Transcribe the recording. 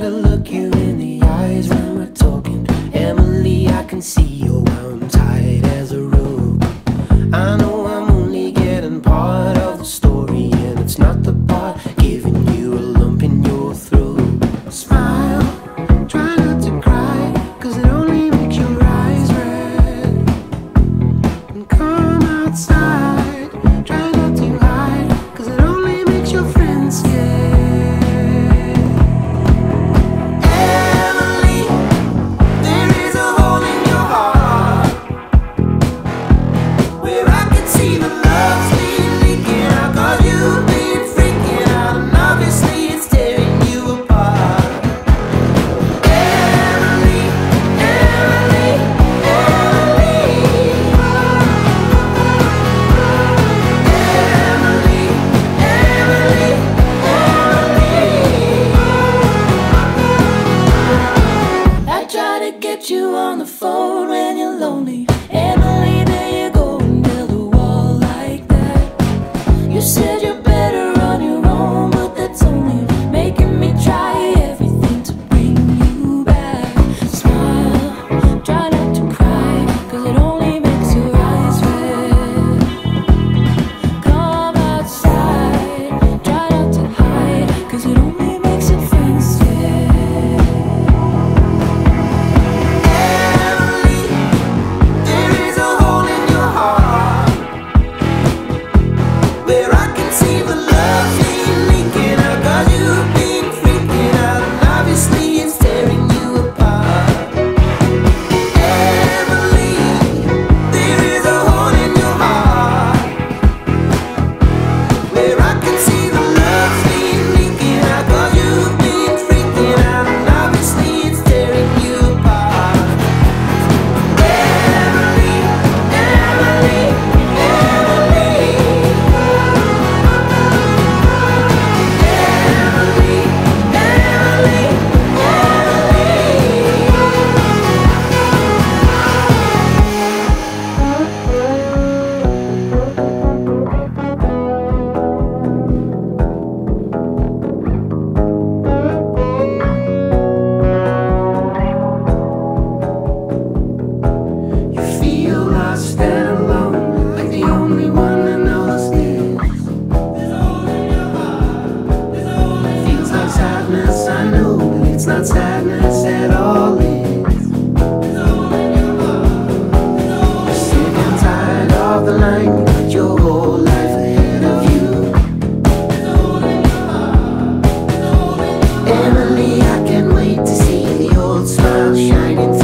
to look you in the eyes when we're talking. Emily, I can see you're wound tight as a rope. I know I'm only getting part of the story, and it's not the part giving you a lump in your throat. Smile, try not to cry, cause it only makes your eyes red. And come outside. get you on the phone when you're lonely. Emily, there you go, and build a wall like that. You said you sadness at all leads. You're sick and tired of the life ahead of you. Emily, I can't wait to see the old smile shining